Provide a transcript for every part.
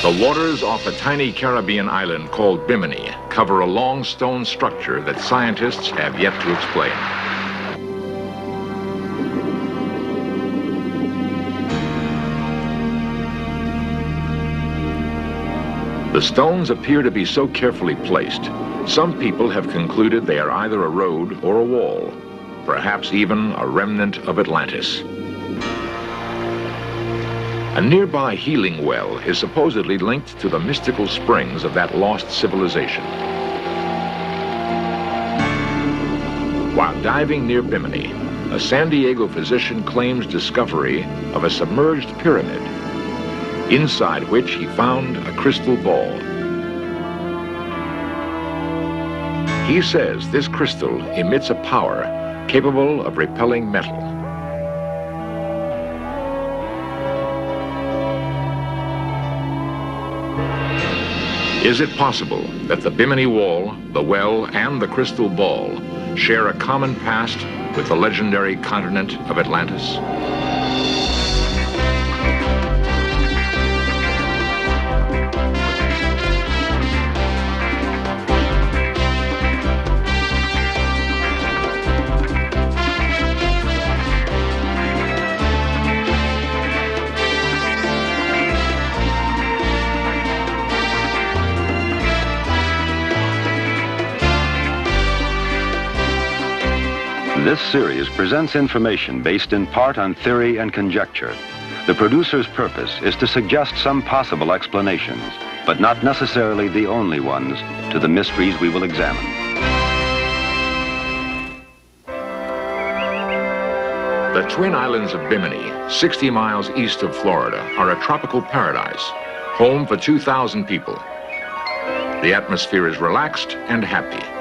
The waters off a tiny Caribbean island called Bimini cover a long stone structure that scientists have yet to explain. The stones appear to be so carefully placed, some people have concluded they are either a road or a wall, perhaps even a remnant of Atlantis. A nearby healing well is supposedly linked to the mystical springs of that lost civilization. While diving near Bimini, a San Diego physician claims discovery of a submerged pyramid inside which he found a crystal ball. He says this crystal emits a power capable of repelling metal. Is it possible that the Bimini Wall, the well, and the crystal ball share a common past with the legendary continent of Atlantis? Series presents information based in part on theory and conjecture. The producer's purpose is to suggest some possible explanations, but not necessarily the only ones, to the mysteries we will examine. The Twin Islands of Bimini, 60 miles east of Florida, are a tropical paradise, home for 2,000 people. The atmosphere is relaxed and happy.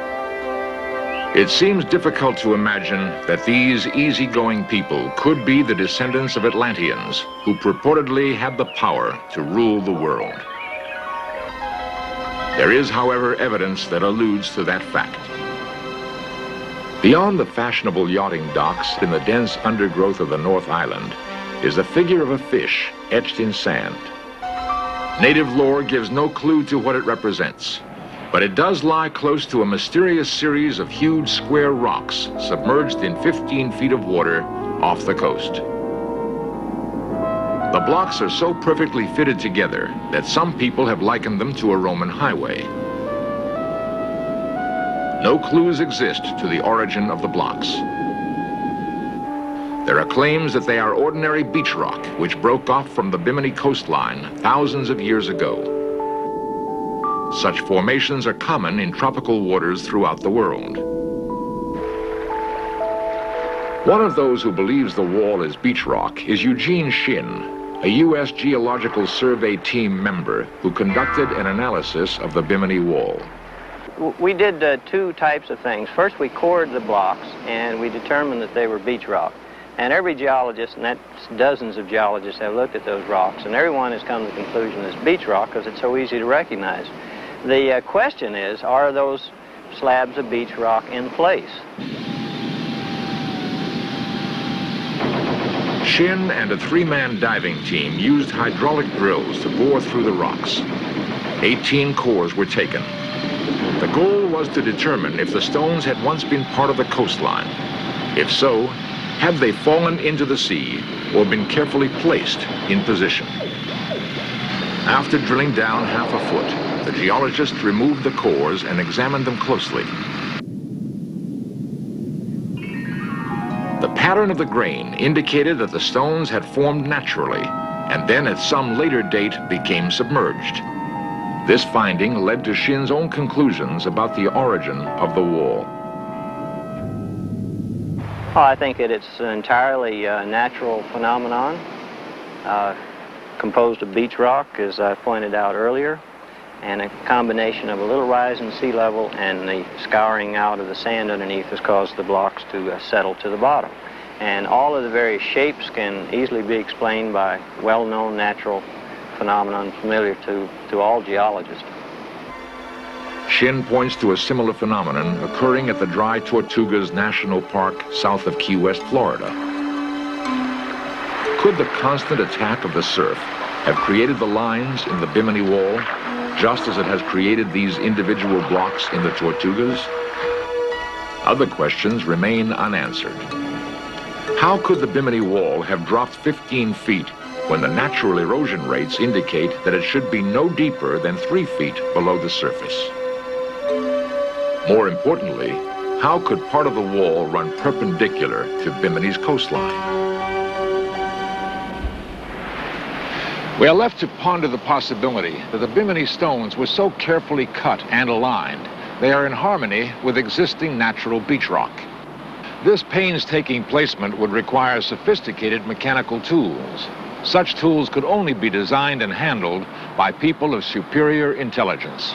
It seems difficult to imagine that these easygoing people could be the descendants of Atlanteans who purportedly had the power to rule the world. There is, however, evidence that alludes to that fact. Beyond the fashionable yachting docks in the dense undergrowth of the North Island is the figure of a fish etched in sand. Native lore gives no clue to what it represents but it does lie close to a mysterious series of huge square rocks submerged in 15 feet of water off the coast. The blocks are so perfectly fitted together that some people have likened them to a Roman highway. No clues exist to the origin of the blocks. There are claims that they are ordinary beach rock, which broke off from the Bimini coastline thousands of years ago. Such formations are common in tropical waters throughout the world. One of those who believes the wall is beach rock is Eugene Shinn, a U.S. Geological Survey team member who conducted an analysis of the Bimini Wall. We did uh, two types of things. First, we cored the blocks, and we determined that they were beach rock. And every geologist, and that's dozens of geologists, have looked at those rocks, and everyone has come to the conclusion it's beach rock because it's so easy to recognize. The uh, question is, are those slabs of beach rock in place? Shinn and a three-man diving team used hydraulic drills to bore through the rocks. 18 cores were taken. The goal was to determine if the stones had once been part of the coastline. If so, had they fallen into the sea or been carefully placed in position? After drilling down half a foot, the geologists removed the cores and examined them closely. The pattern of the grain indicated that the stones had formed naturally and then at some later date became submerged. This finding led to Shinn's own conclusions about the origin of the wall. Well, I think that it's an entirely uh, natural phenomenon, uh, composed of beach rock, as I pointed out earlier and a combination of a little rise in sea level and the scouring out of the sand underneath has caused the blocks to uh, settle to the bottom. And all of the various shapes can easily be explained by well-known natural phenomenon familiar to, to all geologists. Shinn points to a similar phenomenon occurring at the Dry Tortugas National Park south of Key West, Florida. Could the constant attack of the surf have created the lines in the Bimini Wall, just as it has created these individual blocks in the Tortugas? Other questions remain unanswered. How could the Bimini Wall have dropped 15 feet when the natural erosion rates indicate that it should be no deeper than 3 feet below the surface? More importantly, how could part of the wall run perpendicular to Bimini's coastline? We are left to ponder the possibility that the Bimini stones were so carefully cut and aligned, they are in harmony with existing natural beach rock. This painstaking placement would require sophisticated mechanical tools. Such tools could only be designed and handled by people of superior intelligence.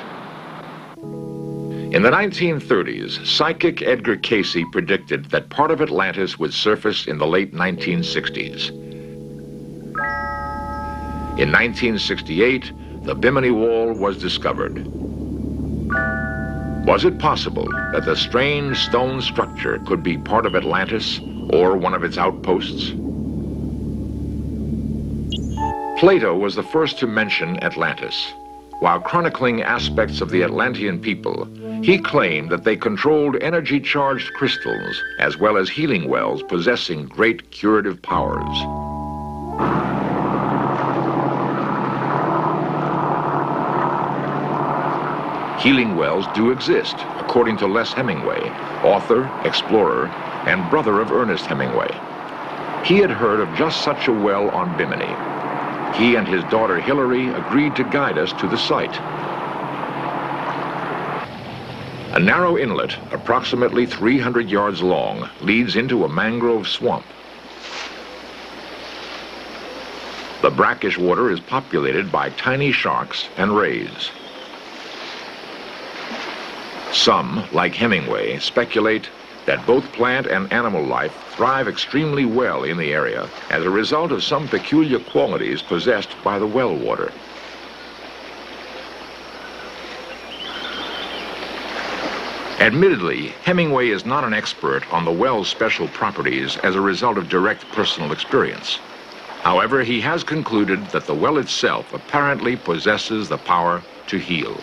In the 1930s, psychic Edgar Cayce predicted that part of Atlantis would surface in the late 1960s. In 1968, the Bimini Wall was discovered. Was it possible that the strange stone structure could be part of Atlantis or one of its outposts? Plato was the first to mention Atlantis. While chronicling aspects of the Atlantean people, he claimed that they controlled energy-charged crystals as well as healing wells possessing great curative powers. Healing wells do exist, according to Les Hemingway, author, explorer, and brother of Ernest Hemingway. He had heard of just such a well on Bimini. He and his daughter Hilary agreed to guide us to the site. A narrow inlet, approximately 300 yards long, leads into a mangrove swamp. The brackish water is populated by tiny sharks and rays. Some, like Hemingway, speculate that both plant and animal life thrive extremely well in the area as a result of some peculiar qualities possessed by the well water. Admittedly, Hemingway is not an expert on the well's special properties as a result of direct personal experience. However, he has concluded that the well itself apparently possesses the power to heal.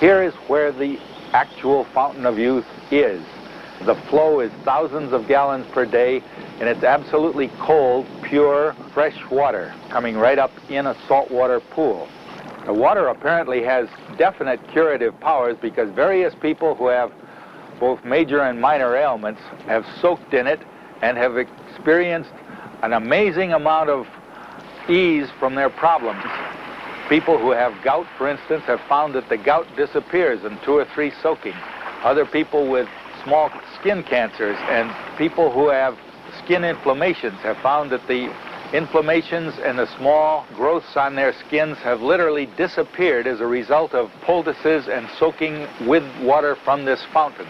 Here is where the actual fountain of youth is. The flow is thousands of gallons per day, and it's absolutely cold, pure, fresh water coming right up in a saltwater pool. The water apparently has definite curative powers because various people who have both major and minor ailments have soaked in it and have experienced an amazing amount of ease from their problems. People who have gout, for instance, have found that the gout disappears in two or three soakings. Other people with small skin cancers and people who have skin inflammations have found that the inflammations and the small growths on their skins have literally disappeared as a result of poultices and soaking with water from this fountain.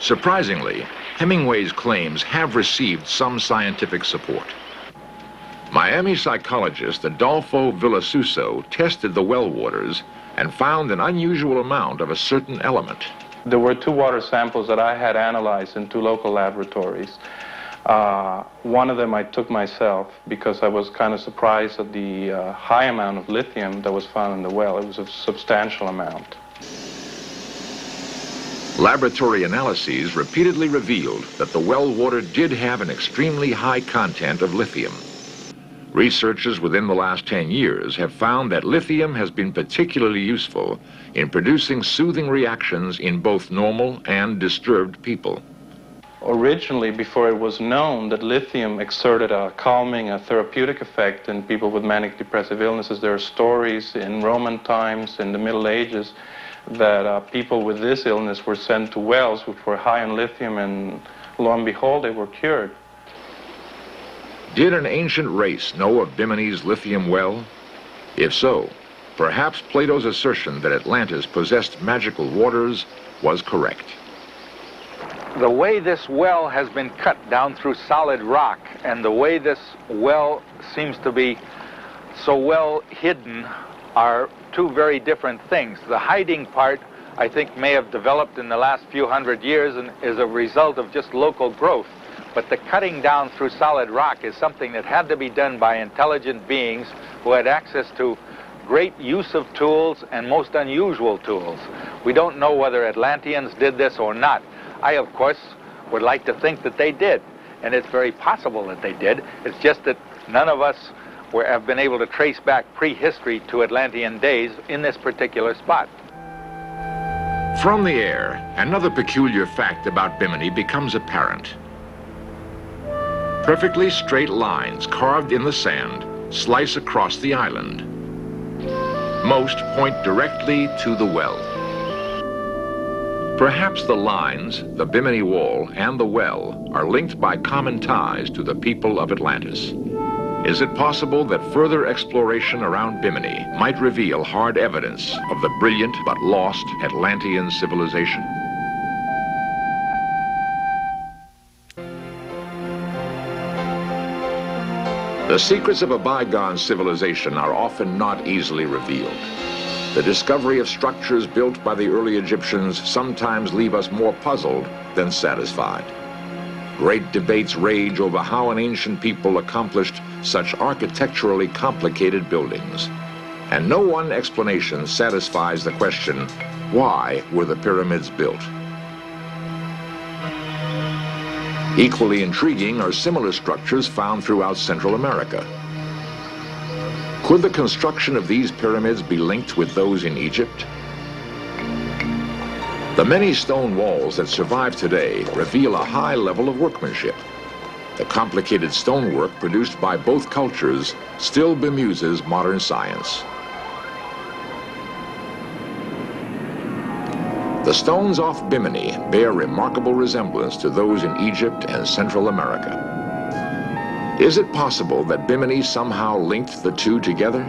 Surprisingly, Hemingway's claims have received some scientific support. Miami psychologist Adolfo Villasuso tested the well waters and found an unusual amount of a certain element. There were two water samples that I had analyzed in two local laboratories. Uh, one of them I took myself because I was kind of surprised at the uh, high amount of lithium that was found in the well. It was a substantial amount. Laboratory analyses repeatedly revealed that the well water did have an extremely high content of lithium. Researchers within the last 10 years have found that lithium has been particularly useful in producing soothing reactions in both normal and disturbed people. Originally, before it was known that lithium exerted a calming, a therapeutic effect in people with manic depressive illnesses, there are stories in Roman times, in the Middle Ages, that uh, people with this illness were sent to wells which were high in lithium, and lo and behold, they were cured. Did an ancient race know of Bimini's lithium well? If so, perhaps Plato's assertion that Atlantis possessed magical waters was correct. The way this well has been cut down through solid rock and the way this well seems to be so well hidden are two very different things. The hiding part, I think, may have developed in the last few hundred years and is a result of just local growth. But the cutting down through solid rock is something that had to be done by intelligent beings who had access to great use of tools and most unusual tools. We don't know whether Atlanteans did this or not. I, of course, would like to think that they did, and it's very possible that they did. It's just that none of us were, have been able to trace back prehistory to Atlantean days in this particular spot. From the air, another peculiar fact about Bimini becomes apparent. Perfectly straight lines carved in the sand slice across the island. Most point directly to the well. Perhaps the lines, the Bimini Wall, and the well are linked by common ties to the people of Atlantis. Is it possible that further exploration around Bimini might reveal hard evidence of the brilliant but lost Atlantean civilization? The secrets of a bygone civilization are often not easily revealed. The discovery of structures built by the early Egyptians sometimes leave us more puzzled than satisfied. Great debates rage over how an ancient people accomplished such architecturally complicated buildings. And no one explanation satisfies the question, why were the pyramids built? Equally intriguing are similar structures found throughout Central America. Could the construction of these pyramids be linked with those in Egypt? The many stone walls that survive today reveal a high level of workmanship. The complicated stonework produced by both cultures still bemuses modern science. The stones off Bimini bear remarkable resemblance to those in Egypt and Central America. Is it possible that Bimini somehow linked the two together?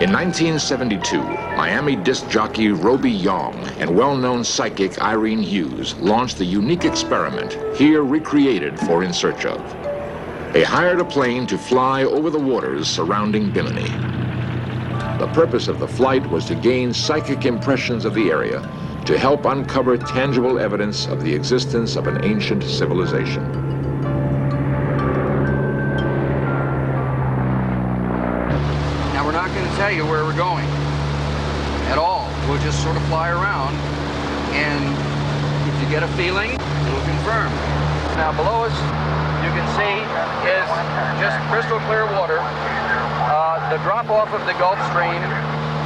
In 1972, Miami disc jockey Robey Yong and well-known psychic Irene Hughes launched a unique experiment here recreated for In Search Of. They hired a plane to fly over the waters surrounding Bimini. The purpose of the flight was to gain psychic impressions of the area to help uncover tangible evidence of the existence of an ancient civilization. Now, we're not going to tell you where we're going at all. We'll just sort of fly around, and if you get a feeling, it'll confirm. Now, below us, you can see is just crystal clear water the drop off of the Gulf Stream,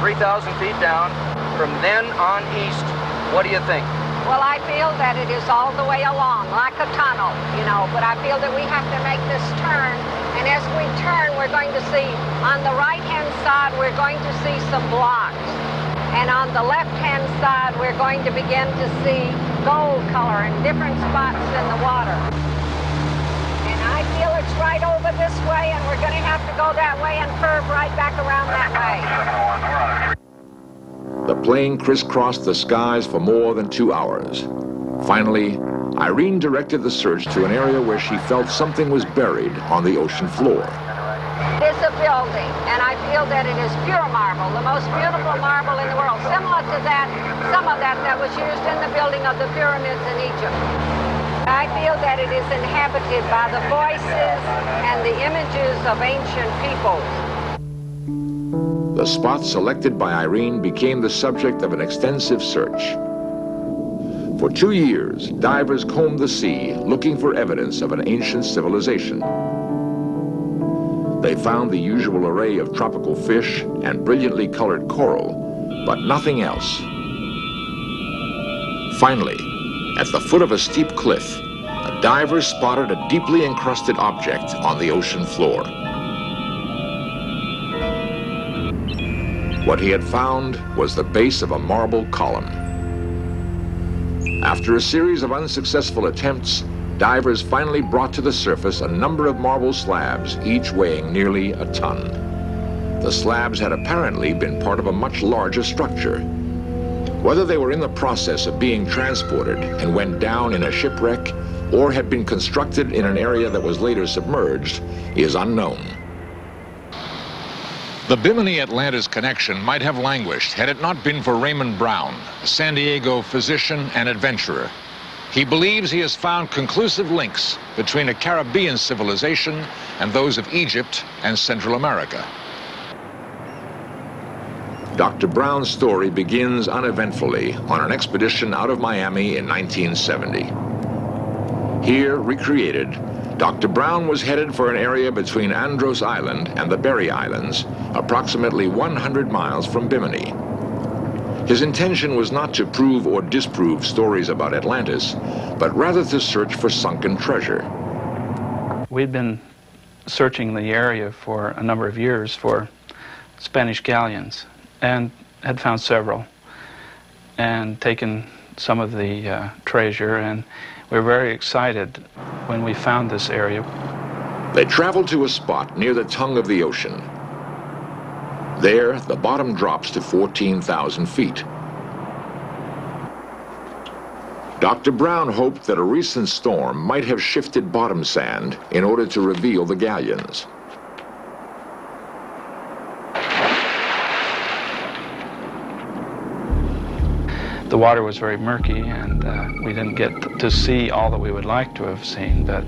3,000 feet down. From then on east, what do you think? Well, I feel that it is all the way along, like a tunnel, you know, but I feel that we have to make this turn. And as we turn, we're going to see, on the right-hand side, we're going to see some blocks. And on the left-hand side, we're going to begin to see gold color in different spots in the water right over this way, and we're going to have to go that way and curve right back around that way. The plane crisscrossed the skies for more than two hours. Finally, Irene directed the search to an area where she felt something was buried on the ocean floor. It is a building, and I feel that it is pure marble, the most beautiful marble in the world, similar to that, some of that that was used in the building of the pyramids in Egypt. I feel that it is inhabited by the voices and the images of ancient peoples. The spot selected by Irene became the subject of an extensive search. For two years, divers combed the sea looking for evidence of an ancient civilization. They found the usual array of tropical fish and brilliantly colored coral, but nothing else. Finally, at the foot of a steep cliff, a diver spotted a deeply encrusted object on the ocean floor. What he had found was the base of a marble column. After a series of unsuccessful attempts, divers finally brought to the surface a number of marble slabs, each weighing nearly a ton. The slabs had apparently been part of a much larger structure, whether they were in the process of being transported and went down in a shipwreck or had been constructed in an area that was later submerged is unknown. The Bimini-Atlantis connection might have languished had it not been for Raymond Brown, a San Diego physician and adventurer. He believes he has found conclusive links between a Caribbean civilization and those of Egypt and Central America. Dr. Brown's story begins uneventfully on an expedition out of Miami in 1970. Here, recreated, Dr. Brown was headed for an area between Andros Island and the Berry Islands, approximately 100 miles from Bimini. His intention was not to prove or disprove stories about Atlantis, but rather to search for sunken treasure. We'd been searching the area for a number of years for Spanish galleons and had found several and taken some of the uh, treasure and we were very excited when we found this area. They traveled to a spot near the tongue of the ocean. There, the bottom drops to 14,000 feet. Dr. Brown hoped that a recent storm might have shifted bottom sand in order to reveal the galleons. The water was very murky and uh, we didn't get to see all that we would like to have seen. But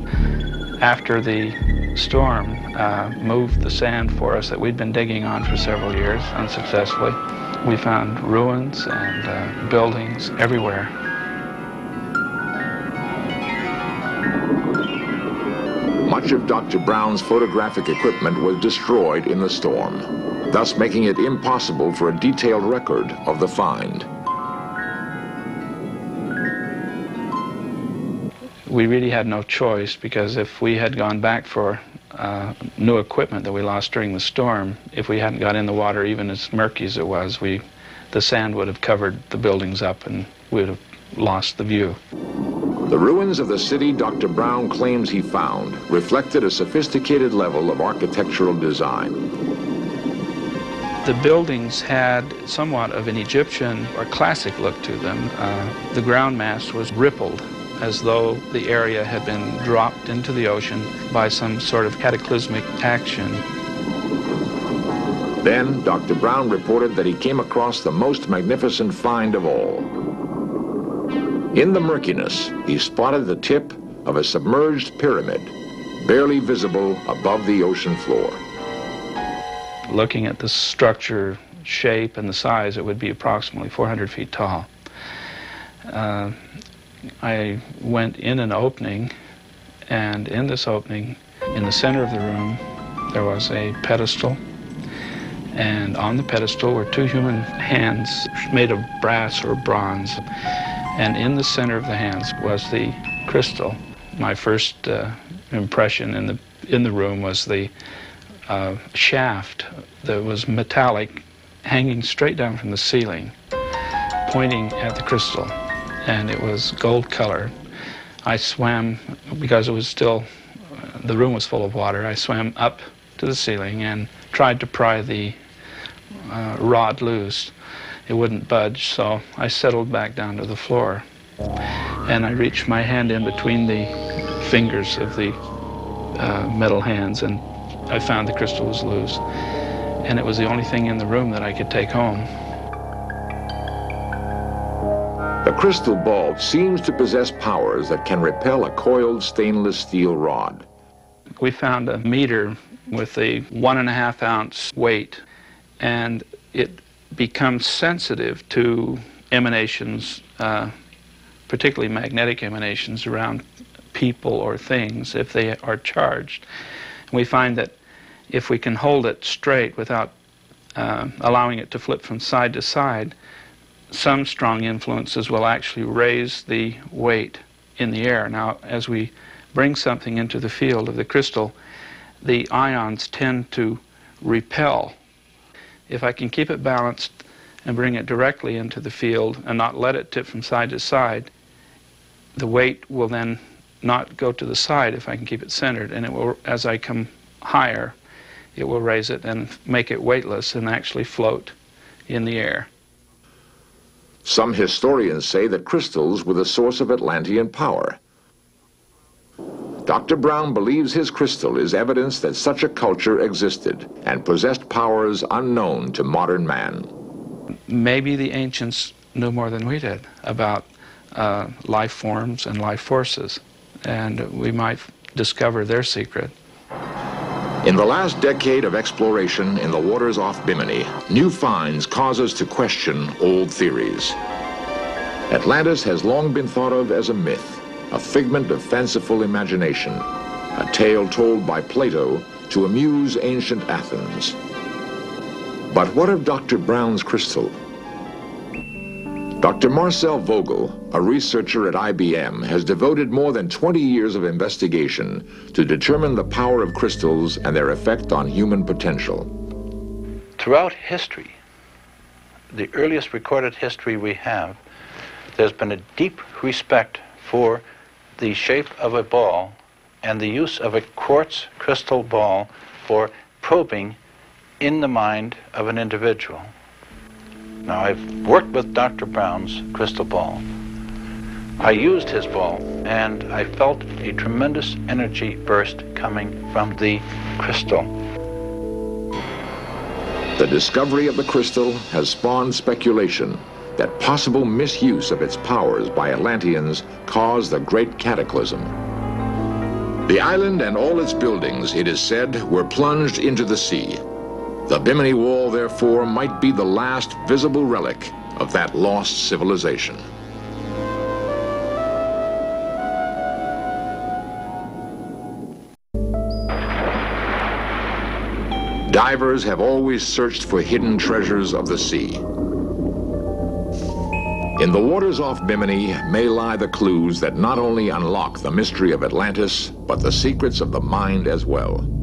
after the storm uh, moved the sand for us that we'd been digging on for several years unsuccessfully, we found ruins and uh, buildings everywhere. Much of Dr. Brown's photographic equipment was destroyed in the storm, thus making it impossible for a detailed record of the find. We really had no choice because if we had gone back for uh, new equipment that we lost during the storm, if we hadn't got in the water even as murky as it was, we, the sand would have covered the buildings up and we would have lost the view. The ruins of the city Dr. Brown claims he found reflected a sophisticated level of architectural design. The buildings had somewhat of an Egyptian or classic look to them. Uh, the ground mass was rippled as though the area had been dropped into the ocean by some sort of cataclysmic action. Then Dr. Brown reported that he came across the most magnificent find of all. In the murkiness, he spotted the tip of a submerged pyramid, barely visible above the ocean floor. Looking at the structure, shape, and the size, it would be approximately 400 feet tall. Uh, I went in an opening, and in this opening, in the center of the room, there was a pedestal. And on the pedestal were two human hands made of brass or bronze. And in the center of the hands was the crystal. My first uh, impression in the, in the room was the uh, shaft that was metallic hanging straight down from the ceiling, pointing at the crystal and it was gold color. I swam, because it was still, the room was full of water, I swam up to the ceiling and tried to pry the uh, rod loose. It wouldn't budge, so I settled back down to the floor. And I reached my hand in between the fingers of the uh, metal hands, and I found the crystal was loose. And it was the only thing in the room that I could take home. Crystal ball seems to possess powers that can repel a coiled stainless steel rod. We found a meter with a one and a half ounce weight, and it becomes sensitive to emanations, uh, particularly magnetic emanations around people or things if they are charged. we find that if we can hold it straight without uh, allowing it to flip from side to side, some strong influences will actually raise the weight in the air. Now, as we bring something into the field of the crystal, the ions tend to repel. If I can keep it balanced and bring it directly into the field and not let it tip from side to side, the weight will then not go to the side if I can keep it centered, and it will, as I come higher, it will raise it and make it weightless and actually float in the air. Some historians say that crystals were the source of Atlantean power. Dr. Brown believes his crystal is evidence that such a culture existed and possessed powers unknown to modern man. Maybe the ancients knew more than we did about uh, life forms and life forces, and we might discover their secret. In the last decade of exploration in the waters off Bimini, new finds cause us to question old theories. Atlantis has long been thought of as a myth, a figment of fanciful imagination, a tale told by Plato to amuse ancient Athens. But what of Dr. Brown's crystal? Dr. Marcel Vogel, a researcher at IBM, has devoted more than 20 years of investigation to determine the power of crystals and their effect on human potential. Throughout history, the earliest recorded history we have, there's been a deep respect for the shape of a ball and the use of a quartz crystal ball for probing in the mind of an individual. Now, I've worked with Dr. Brown's crystal ball. I used his ball, and I felt a tremendous energy burst coming from the crystal. The discovery of the crystal has spawned speculation that possible misuse of its powers by Atlanteans caused the Great Cataclysm. The island and all its buildings, it is said, were plunged into the sea. The Bimini Wall, therefore, might be the last visible relic of that lost civilization. Divers have always searched for hidden treasures of the sea. In the waters off Bimini may lie the clues that not only unlock the mystery of Atlantis, but the secrets of the mind as well.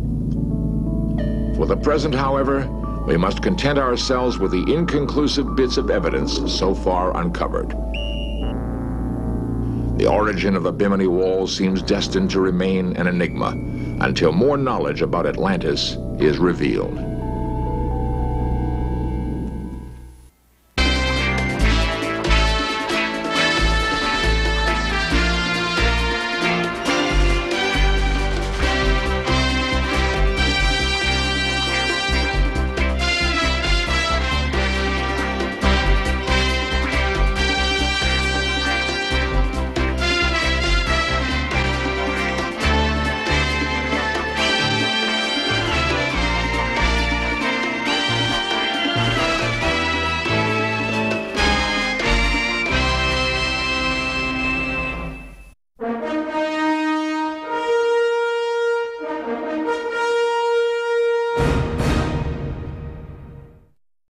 For the present, however, we must content ourselves with the inconclusive bits of evidence so far uncovered. The origin of the Bimini Wall seems destined to remain an enigma until more knowledge about Atlantis is revealed.